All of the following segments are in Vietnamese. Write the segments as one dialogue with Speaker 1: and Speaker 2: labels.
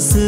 Speaker 1: sân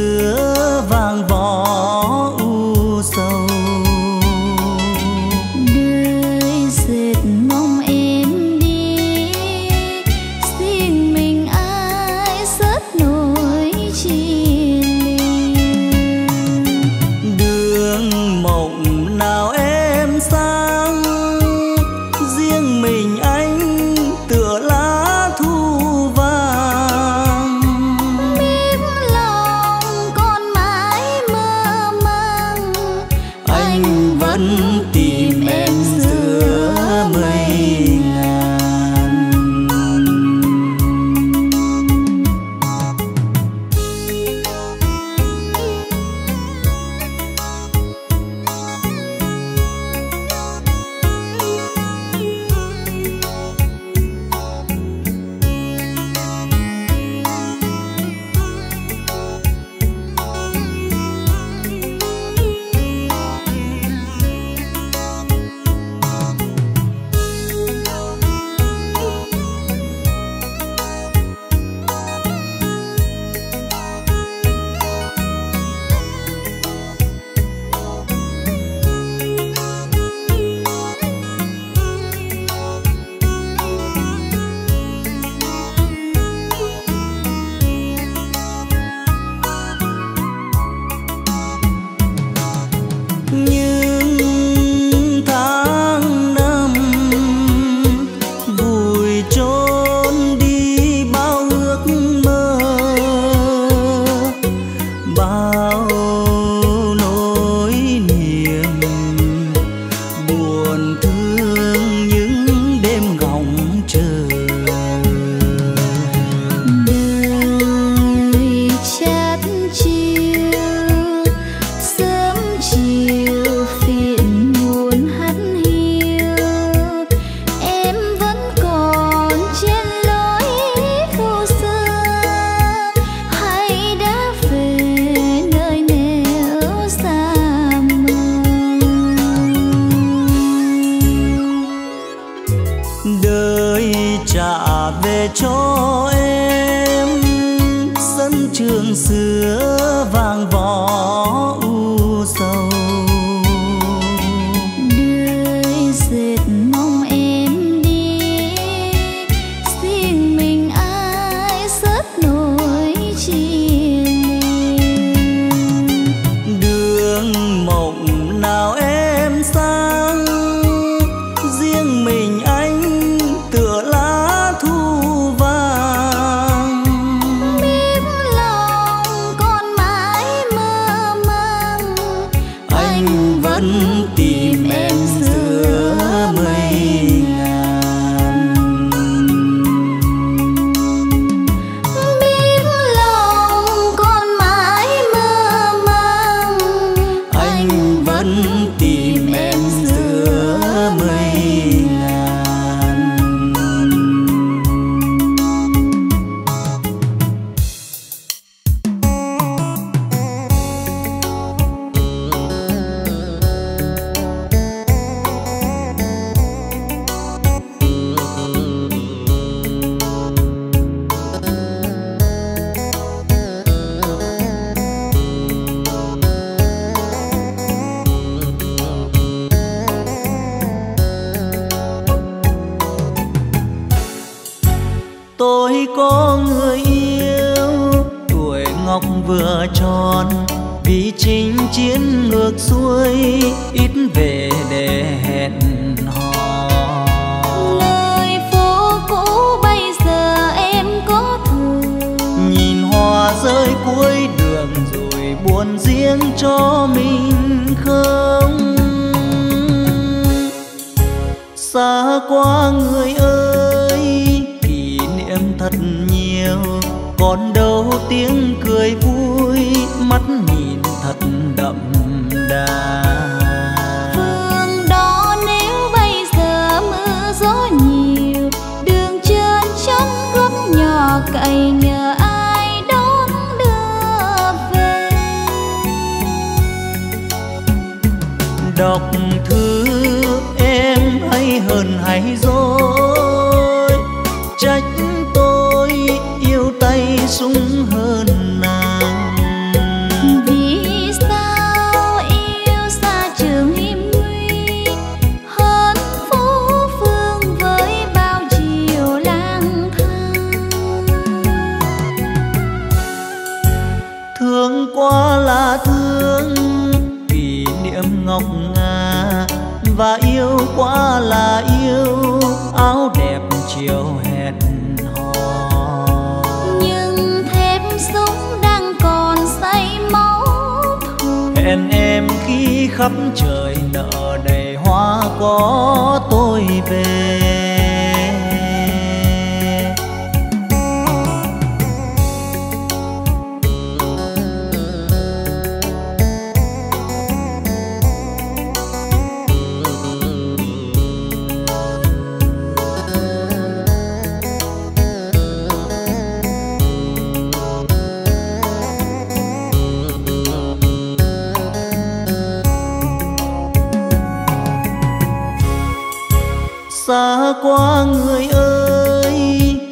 Speaker 1: qua người ơi.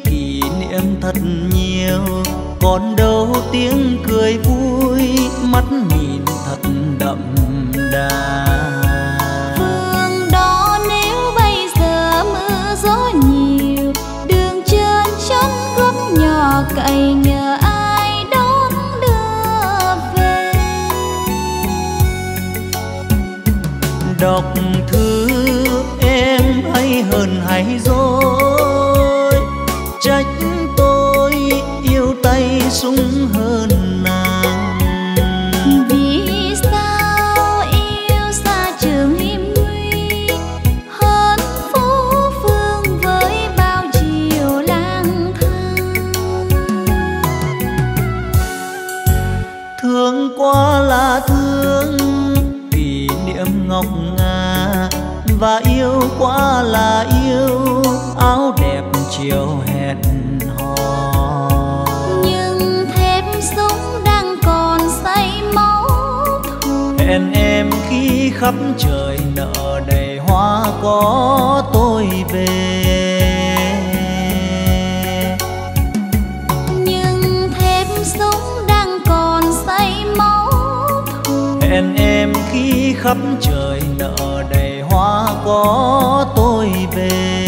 Speaker 1: Kỷ niệm thật nhiều, còn đâu tiếng cười vui. Mắt nhìn thật đậm đà. khắp trời nở đầy hoa có tôi về.
Speaker 2: Nhưng thêm sống đang còn say máu.
Speaker 1: Hẹn em khi khắp trời nở đầy hoa có tôi về.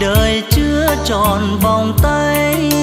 Speaker 1: đời chưa tròn vòng tay.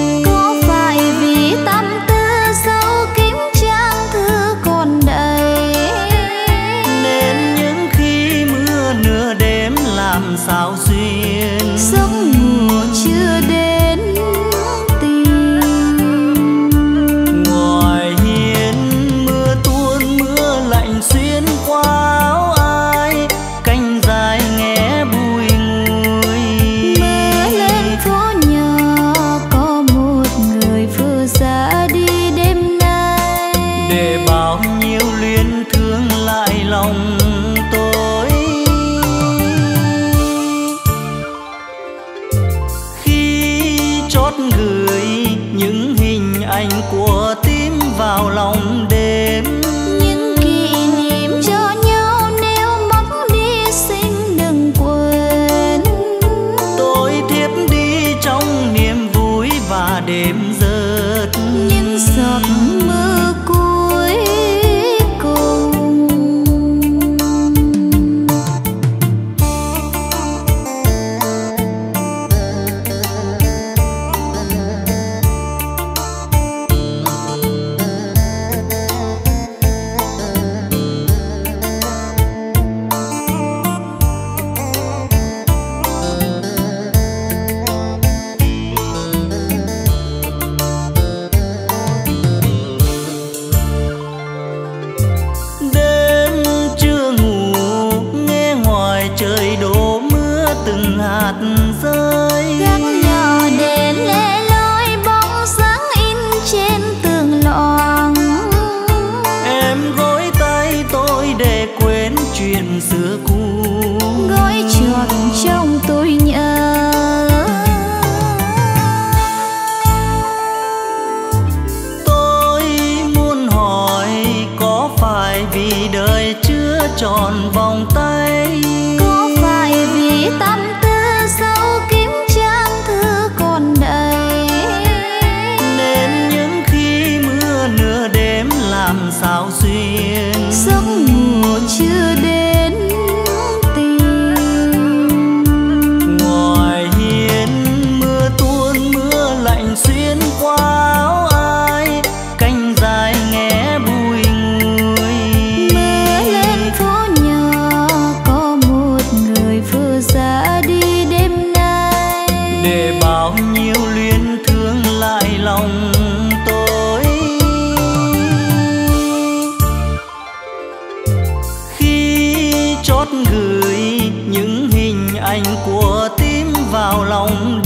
Speaker 1: anh của tim vào lòng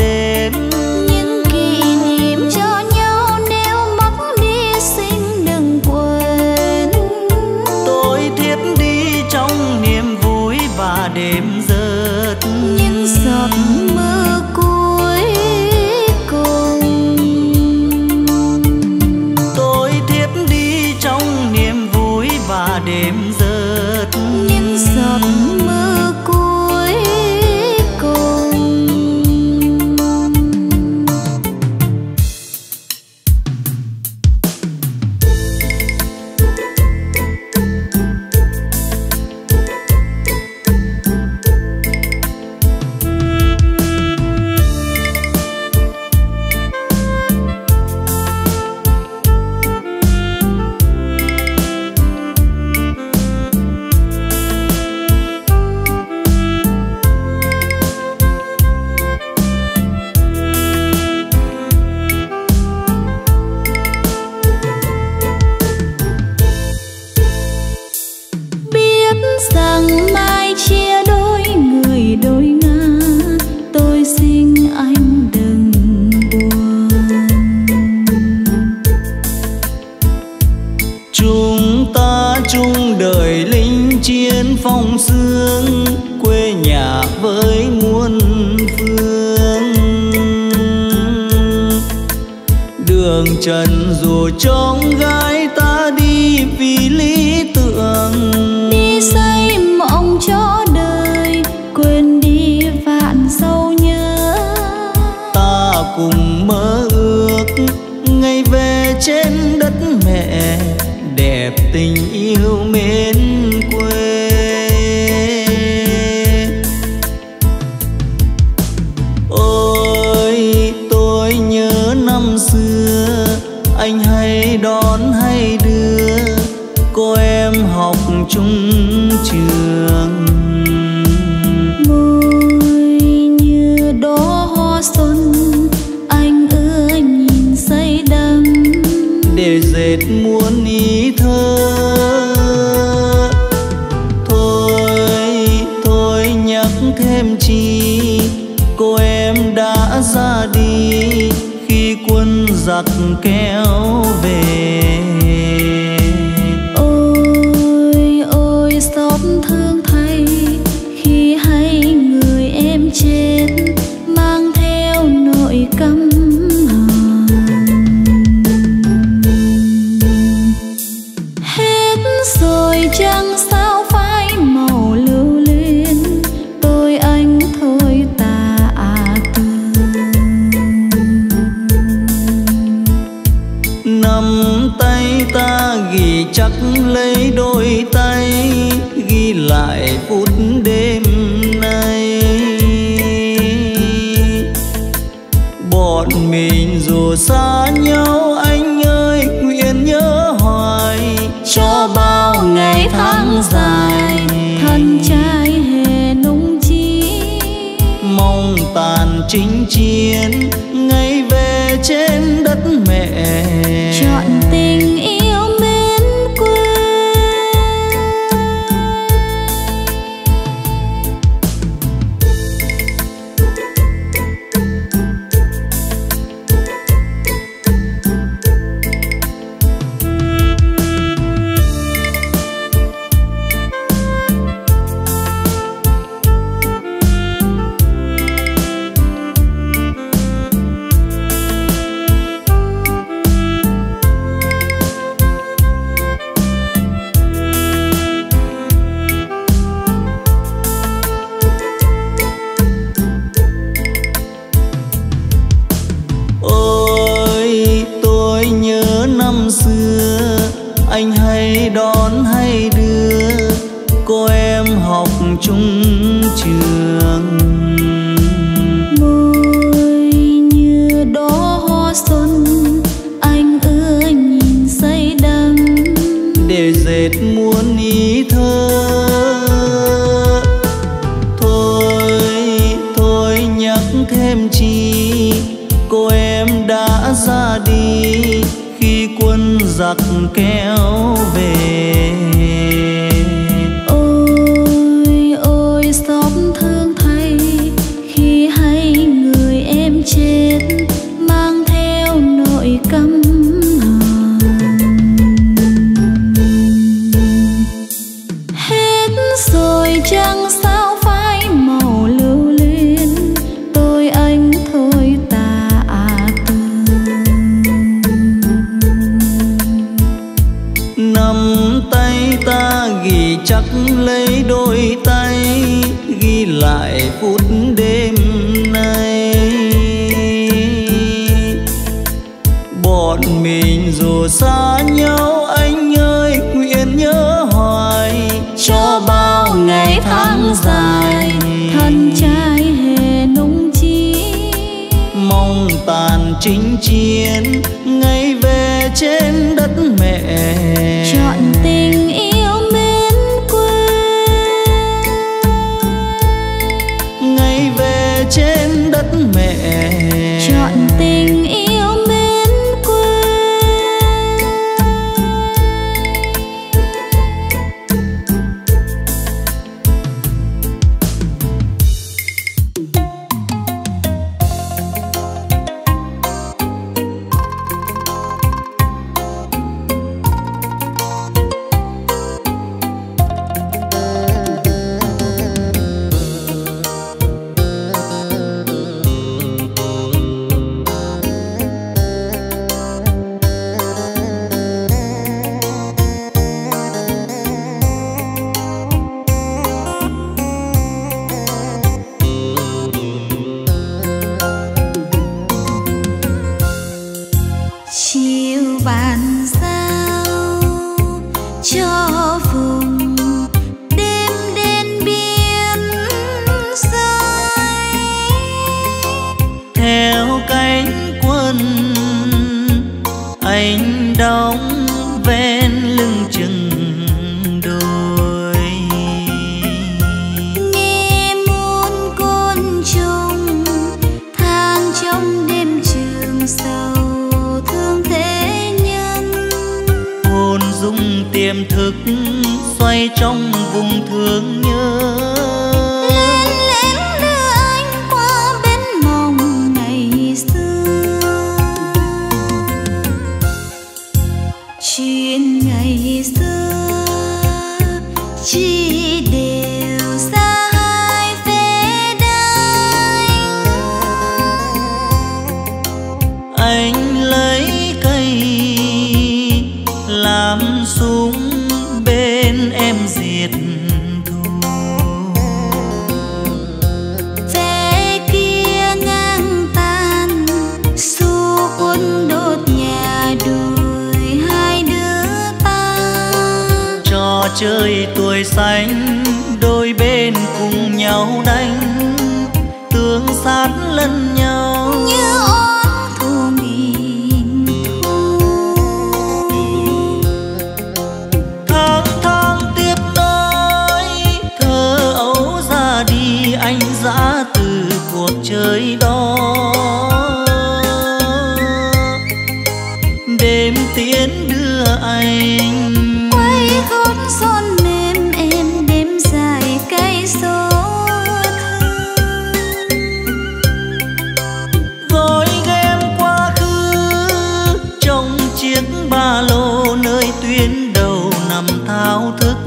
Speaker 1: thầm
Speaker 2: thao thức.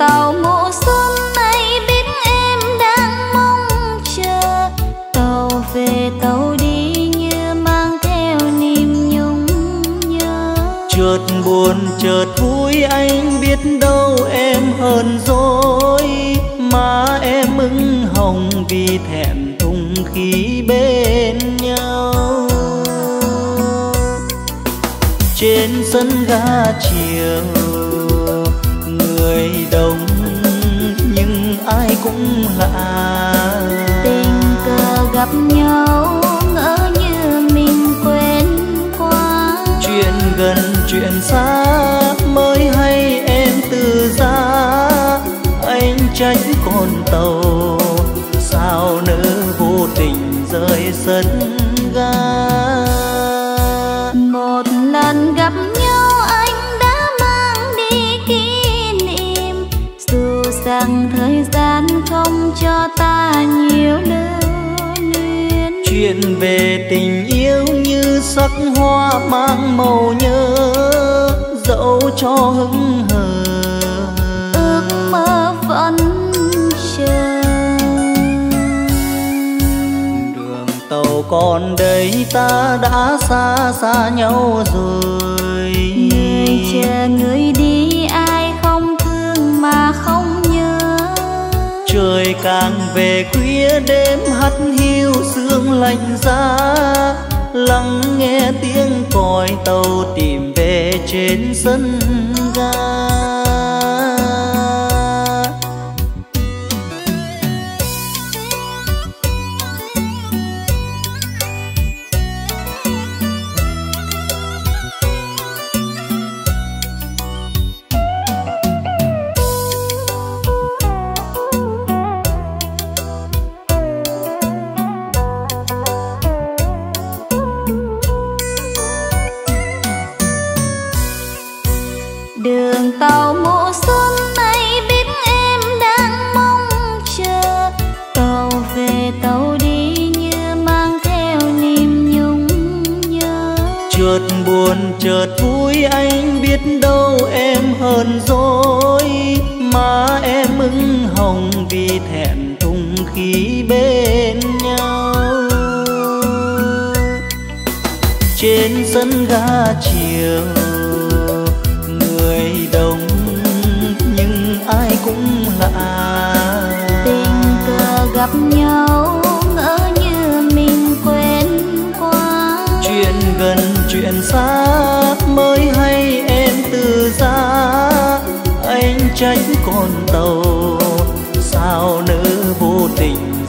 Speaker 2: Tàu mùa xuân
Speaker 1: nay
Speaker 2: biết em đang
Speaker 1: mong chờ. Tàu về, tàu đi
Speaker 2: như mang theo
Speaker 1: niềm nhung nhớ. chợt buồn, chợt vui, anh biết đâu em hơn dối mà em ưng hồng vì thẹn thùng khi bên nhau. Trên sân ga chiều cũng lạ.
Speaker 2: Tình cờ gặp nhau
Speaker 1: gần chuyện xa mới hay em từ ra anh tránh con tàu sao nỡ vô tình rời sân ga chuyện về tình yêu như sắc hoa mang màu nhớ dẫu cho hững hờ.
Speaker 2: Ước mơ vẫn chờ.
Speaker 1: Đường tàu còn đây ta đã xa xa nhau rồi.
Speaker 2: Người chờ người đi ai không thương mà không nhớ.
Speaker 1: Trời càng về khuya đêm hắt hiu lạnh giá lắng nghe tiếng còi tàu tìm về trên sân ga.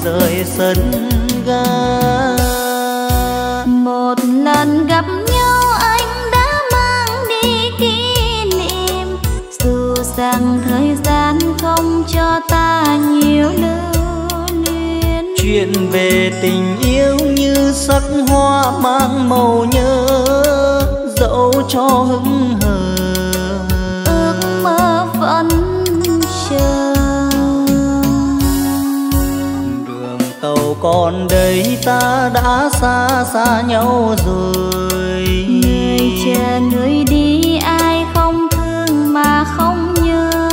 Speaker 1: Rời sân ga.
Speaker 2: Một lần gặp nhau anh đã mang đi kỷ niệm. Dù rằng thời gian không cho ta nhiều lưu luyến
Speaker 1: chuyện về tình yêu như sắc hoa mang màu nhớ dẫu cho hững hờ.
Speaker 2: Ước mơ vẫn chờ
Speaker 1: còn đây ta đã xa xa nhau rồi.
Speaker 2: Người chờ người đi ai không thương mà không nhớ.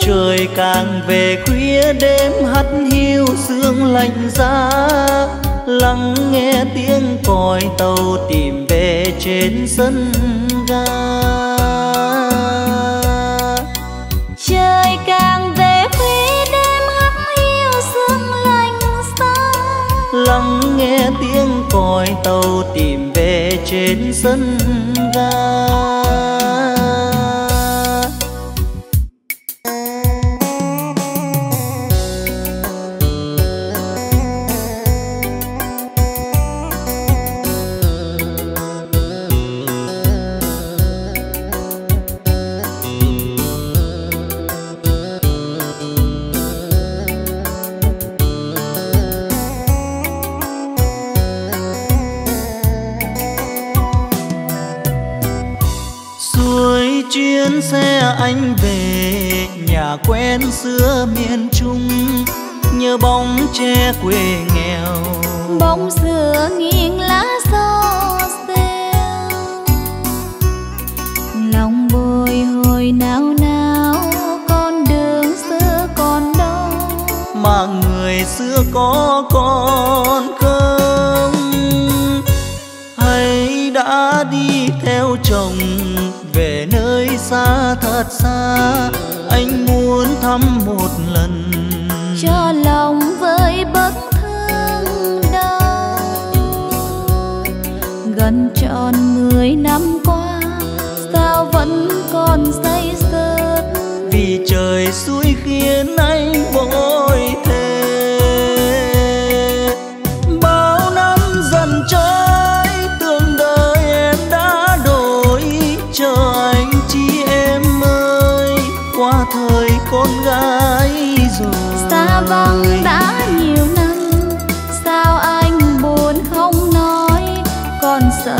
Speaker 1: Trời càng về khuya đêm hắt hiu sương lạnh giá. Lắng nghe tiếng còi tàu tìm về trên sân ga.
Speaker 2: Trời càng
Speaker 1: lắng nghe tiếng còi tàu tìm về trên sân ga. Quen xưa miền trung nhớ bóng tre quê nghèo.
Speaker 2: Bóng xưa nghiêng lá gió xeo lòng bồi hồi nao nao con đường xưa còn đâu.
Speaker 1: Mà người xưa có con không? Hay đã đi theo chồng về nơi xa thật xa thăm một lần
Speaker 2: cho lòng với bất thương đau gần tròn mười năm qua, sao vẫn còn xa?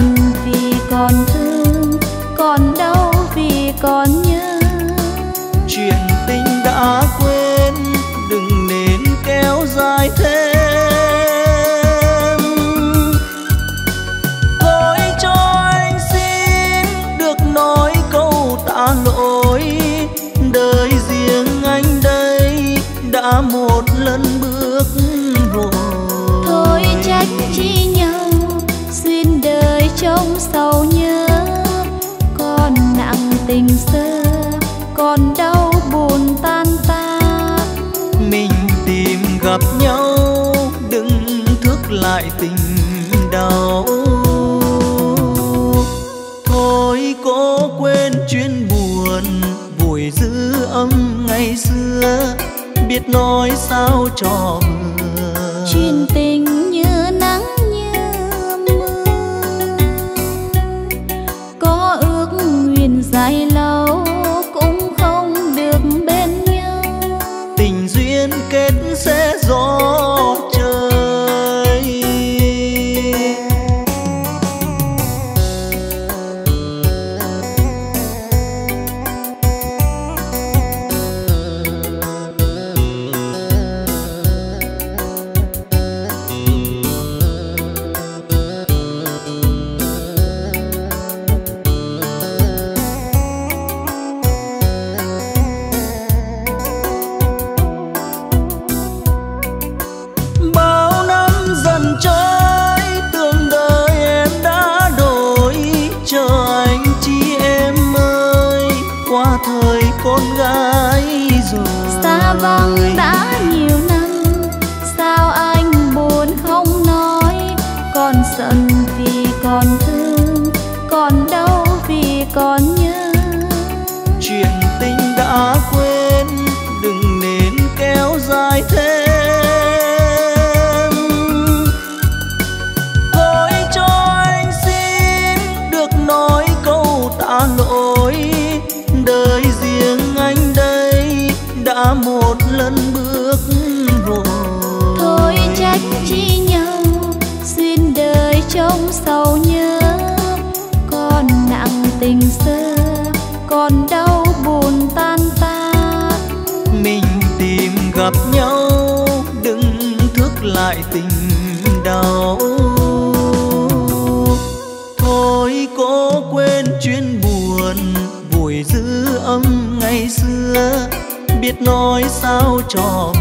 Speaker 2: Còn vì còn thương, còn đau vì còn nhớ.
Speaker 1: Chuyện tình đã quên, đừng nên kéo dài thêm. Gặp nhau, đừng thức lại tình đau. Thôi cố quên chuyện buồn vùi giữ âm ngày xưa, biết nói sao cho vừa nói sao cho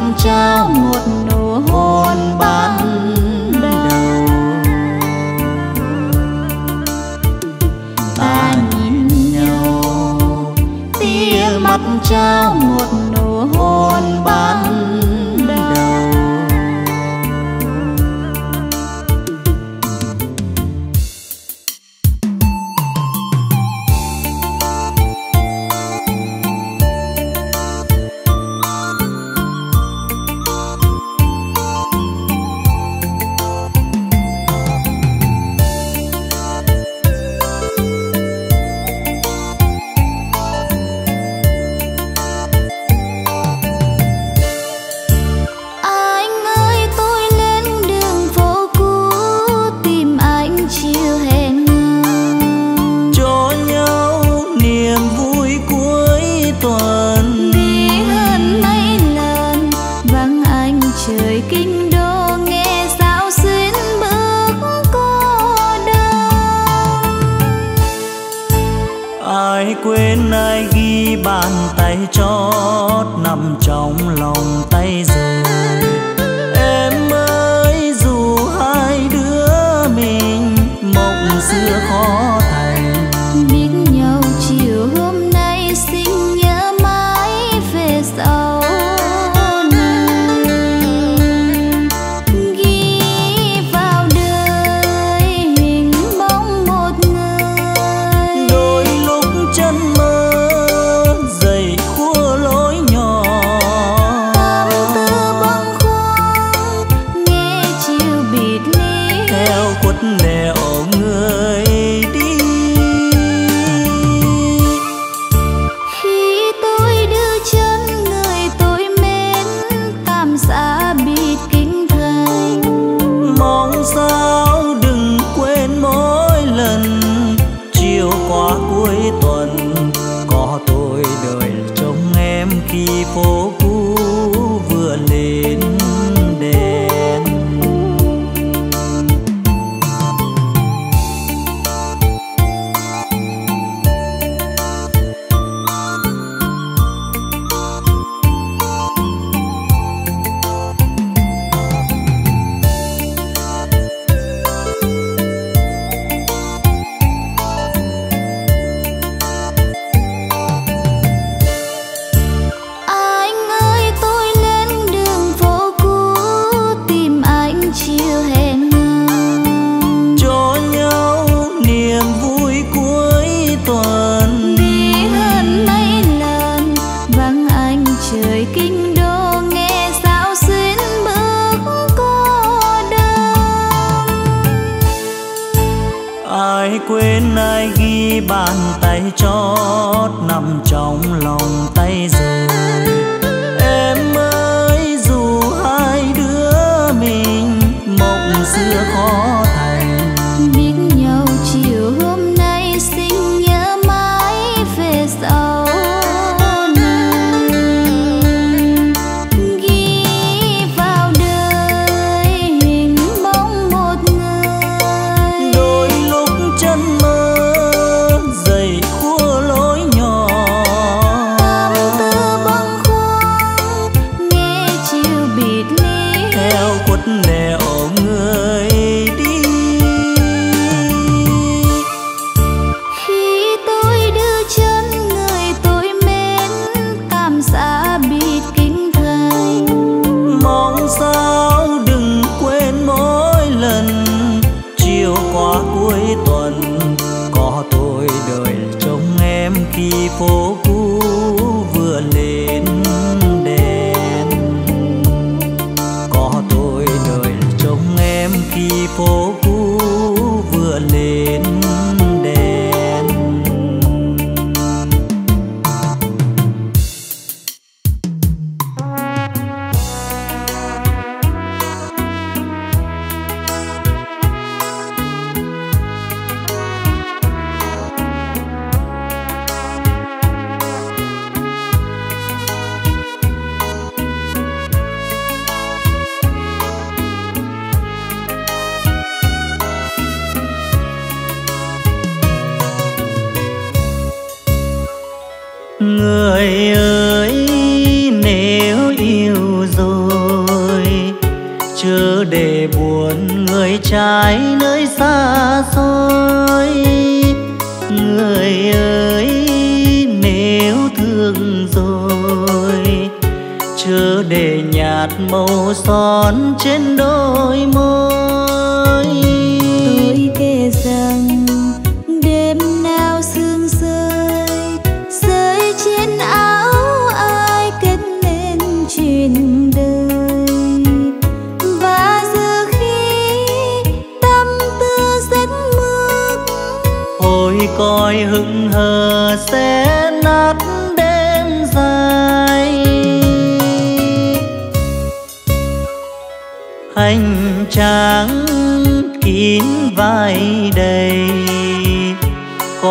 Speaker 2: hát trao một nụ hôn ban đầu. Ta nhìn nhau tia mắt trao một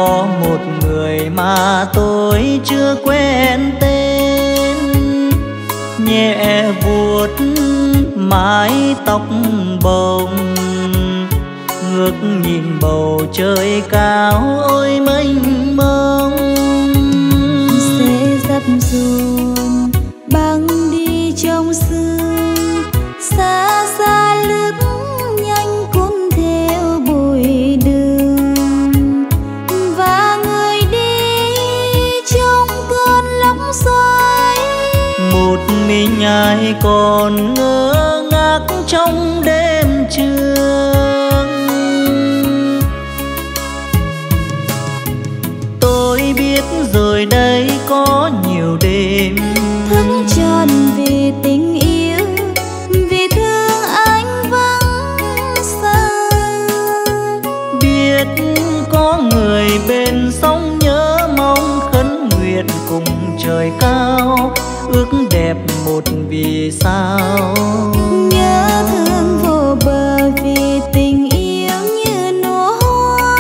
Speaker 1: có
Speaker 2: một người
Speaker 1: mà tôi chưa quen tên. Nhẹ vuốt mái tóc bồng, ngước nhìn bầu trời cao ôi mênh mông.
Speaker 2: Sẽ dập dồn băng đi trong sương
Speaker 1: nhai còn ngơ ngác trong đêm trường tôi biết rồi đây có nhiều đêm.
Speaker 2: Thức tròn vì tình yêu vì thương anh vắng xa.
Speaker 1: Biết có người bên sông nhớ mong khấn nguyện cùng trời cao vì sao?
Speaker 2: Nhớ thương vô bờ vì tình yêu như nụ hoa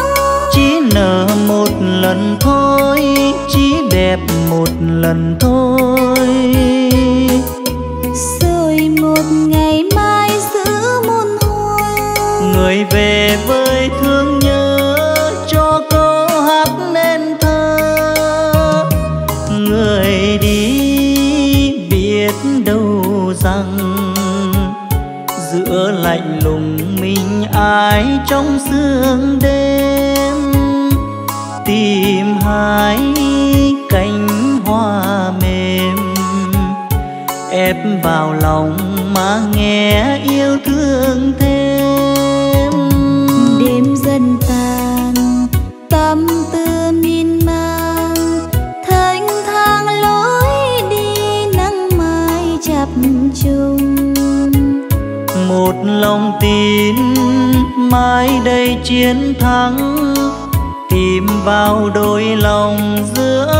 Speaker 1: chỉ nở một lần thôi chỉ đẹp một lần thôi. cháy trong sương đêm, tìm hai cánh hoa mềm, ép vào lòng mà nghe yêu một lòng tin mai đây chiến thắng tìm vào đôi lòng giữa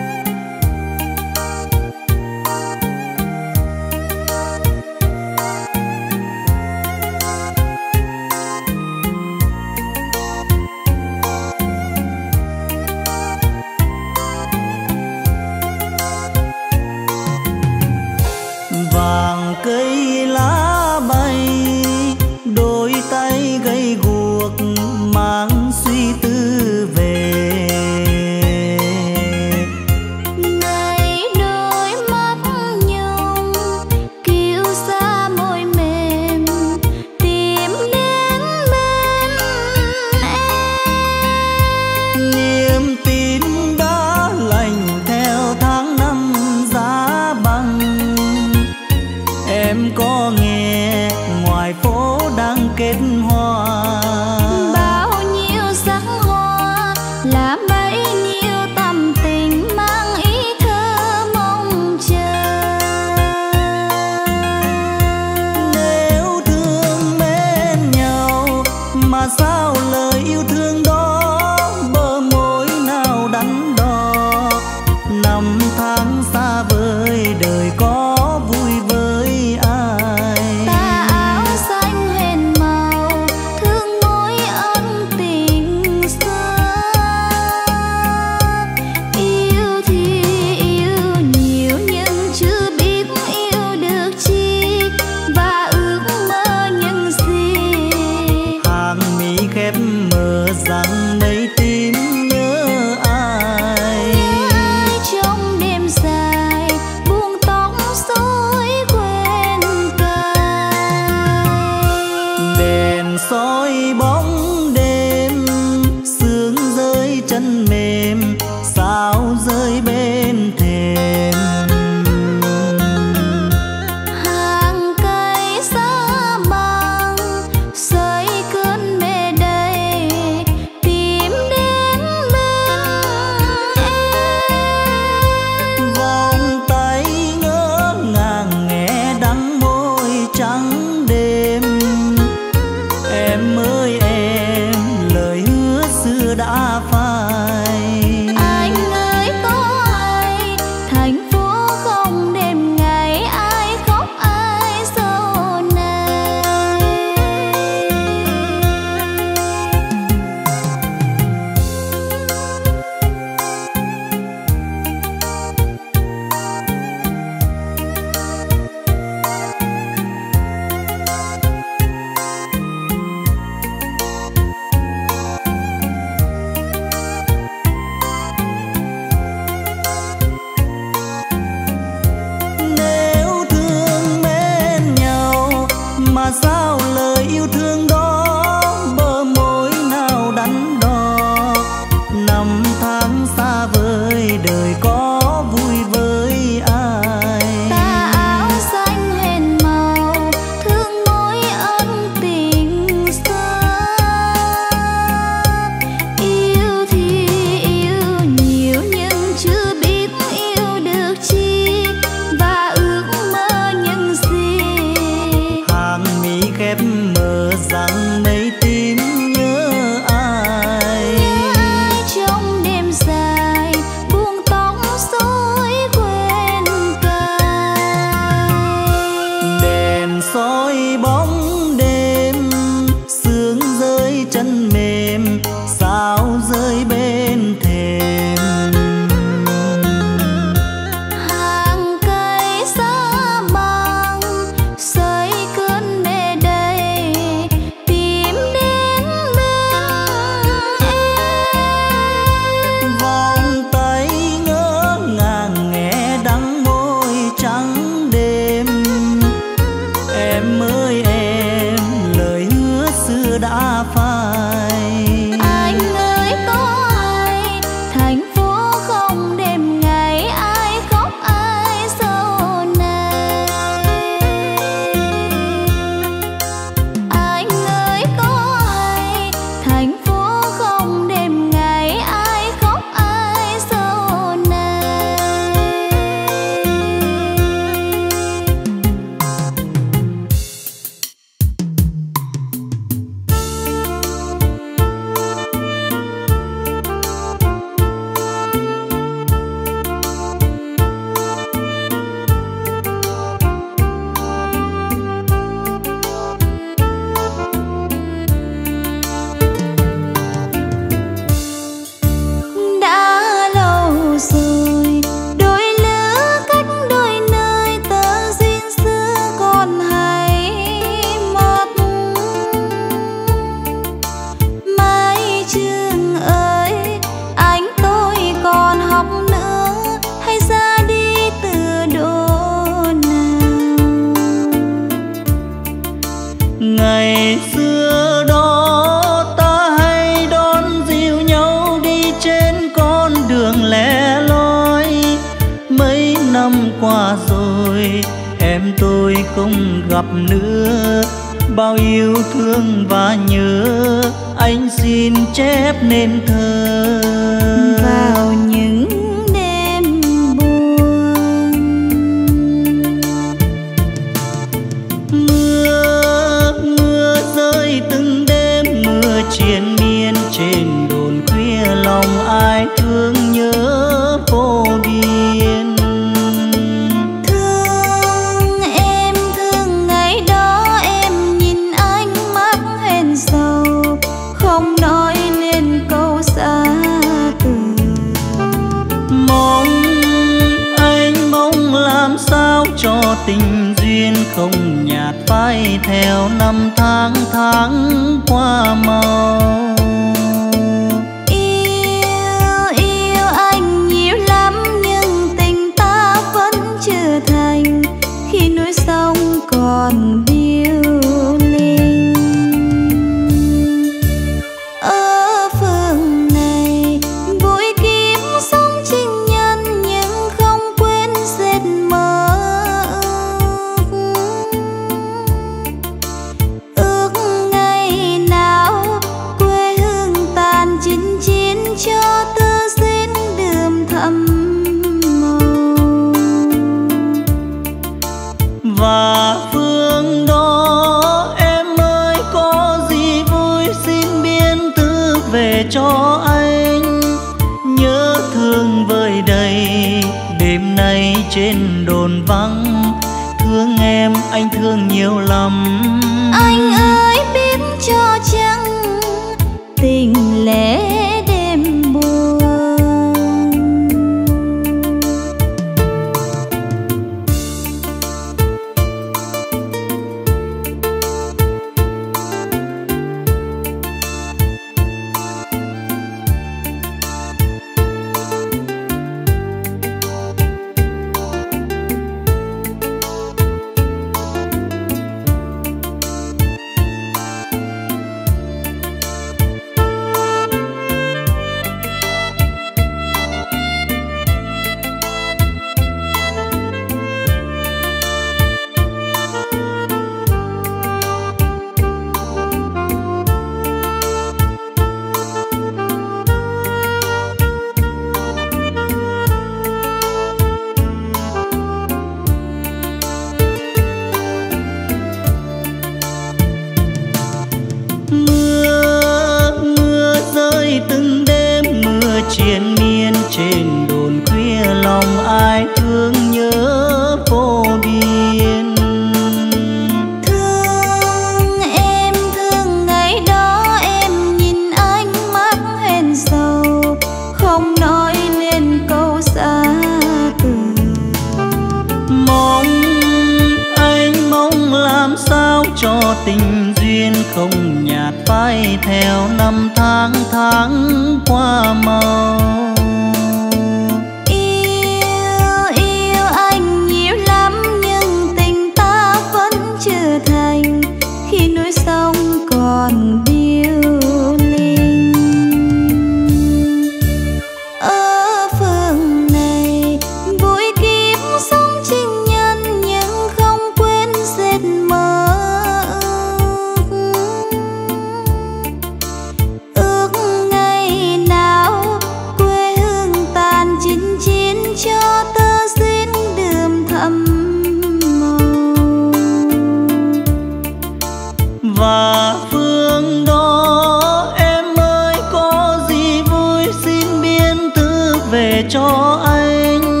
Speaker 1: về cho anh.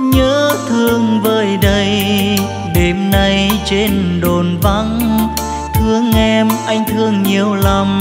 Speaker 1: Nhớ
Speaker 2: thương
Speaker 1: vơi đầy đêm nay trên đồn vắng. Thương em anh thương nhiều lắm.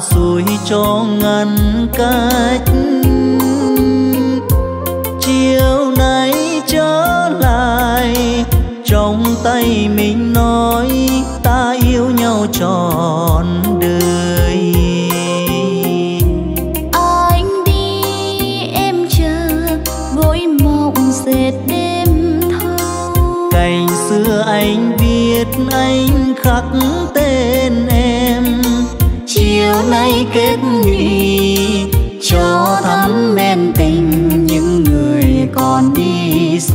Speaker 2: rồi cho
Speaker 1: ngăn cách. Chiều nay trở lại, trong tay mình nói, ta yêu nhau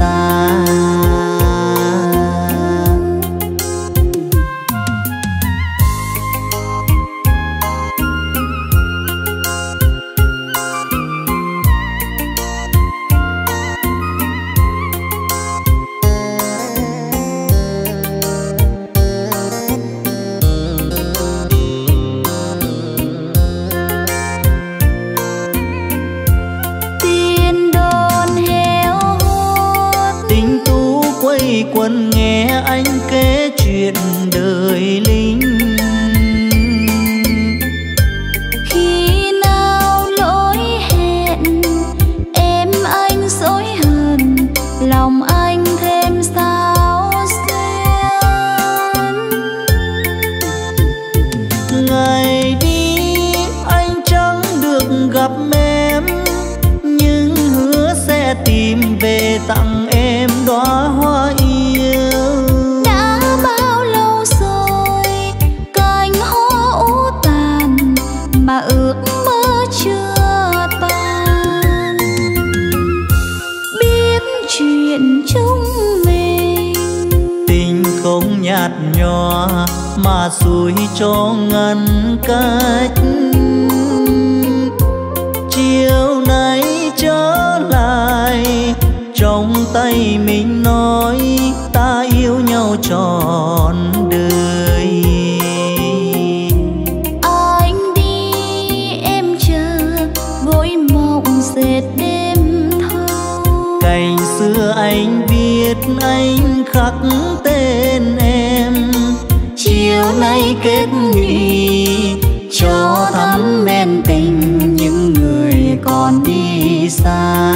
Speaker 2: さ mà
Speaker 1: xui cho ngăn cách. Chiều nay trở lại trong tay mình nói ta yêu nhau trọn đời.
Speaker 2: Anh đi em chờ vội mộng dệt đêm thâu.
Speaker 1: Cành xưa anh biết anh khắc kết nghị cho thắm men tình những người còn đi xa.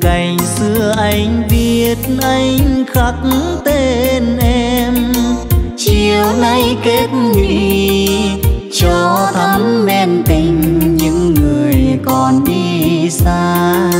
Speaker 1: Cành xưa anh viết, anh khắc tên em. Chiều nay kết nghị cho thắm men tình những người còn đi xa.